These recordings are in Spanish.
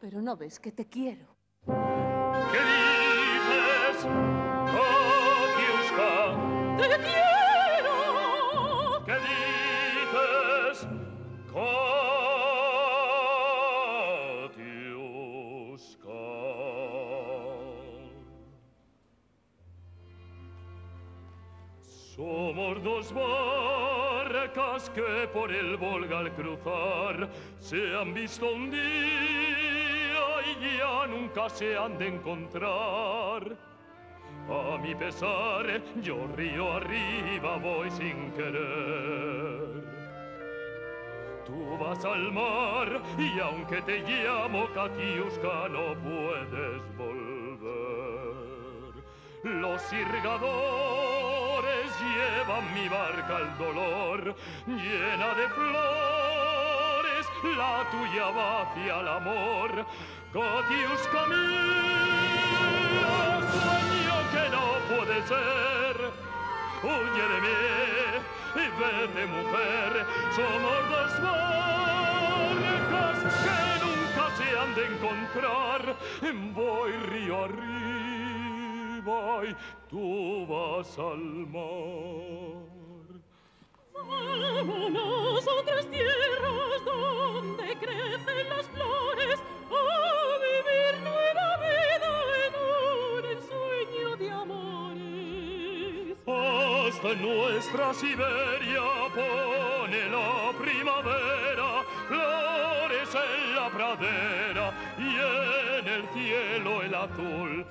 Pero no ves que te quiero. ¿Qué dices, Katiuska? ¡Te quiero! ¿Qué dices, Katiuska? Somos dos barcas que por el Volga al cruzar se han visto un ya nunca se han de encontrar. A mi pesar, yo río arriba voy sin querer. Tú vas al mar y aunque te llamo Katiuska no puedes volver. Los irgadores llevan mi barca al dolor, llena de flores, la tuya va hacia el amor. Katiuska mía, sueño que no puede ser. Huye de mí y vete mujer, somos dos barcas que nunca se han de encontrar. Voy río arriba y tú vas al mar. Vámonos a otras Hasta nuestra Siberia pone la primavera, flores en la pradera y en el cielo el azul.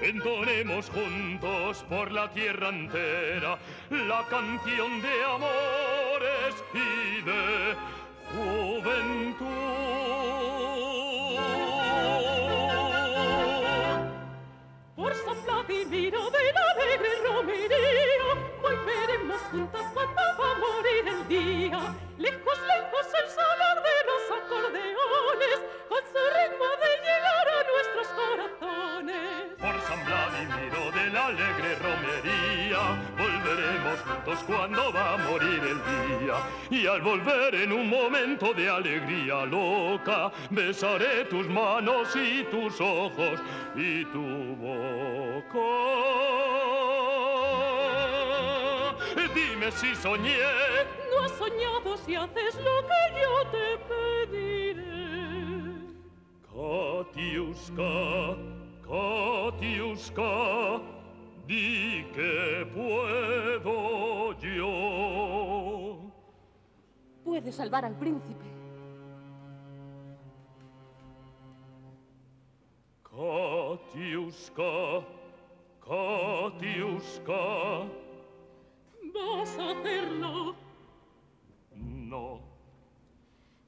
Entonemos juntos por la tierra entera la canción de amores y de juventud. San Vladimiro de la alegre romería, hoy veremos juntas cuando va a morir el día. Lejos, lejos el sonar de los acordeones, con su ritmo de llegar a nuestros corazones. Por San Vladimiro de la alegre romería, juntos cuando va a morir el día. Y al volver en un momento de alegría loca, besaré tus manos y tus ojos y tu boca. Dime si soñé. No has soñado si haces lo que yo te pediré. Katiuska, Katiuska, di que puedo yo. Puede salvar al príncipe. Katiuska, Katiuska, Vas a hacerlo. no.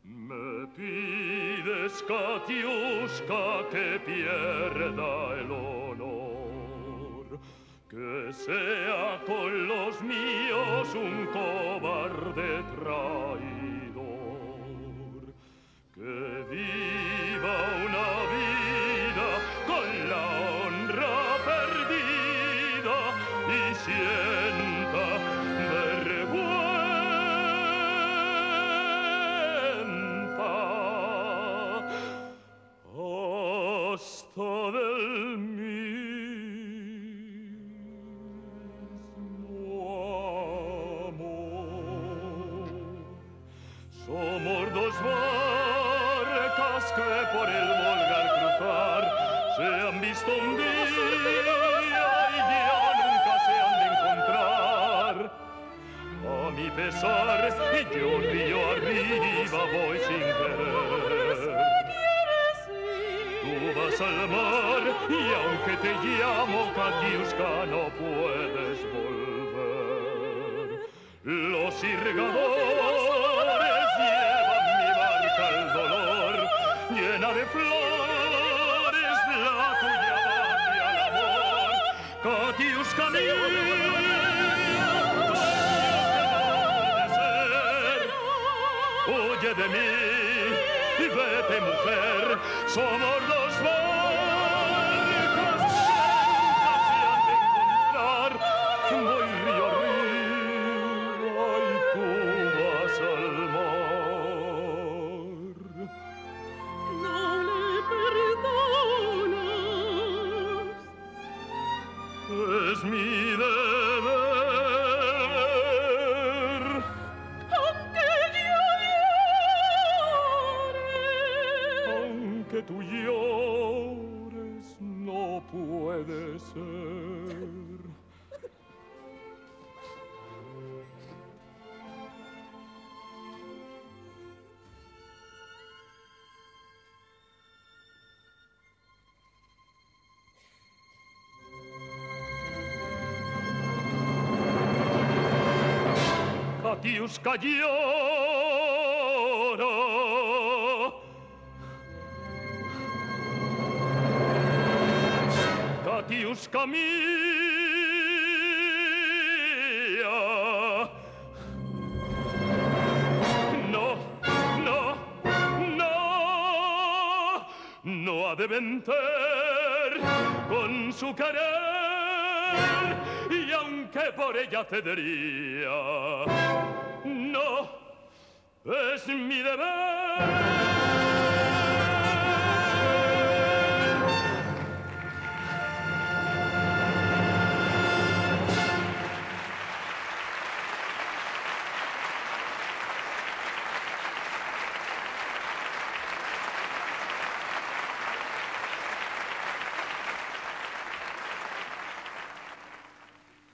Me pides, Katiuska, que pierda el que sea con los míos un cobarde traidor, que viva una Somos dos barcas que por el Volga al cruzar se han visto un día y ya nunca se han de encontrar. A mi pesar, yo arriba voy sin querer. Tú vas al mar y aunque te llamo Katiuska no puedes volver. Los irgadores Katiuska mía, huye de mí vete mujer, somos dos tú llores, no puede ser. Katiuska mía. No, no, no, no ha de vencer con su querer y aunque por ella cedería, no es mi deber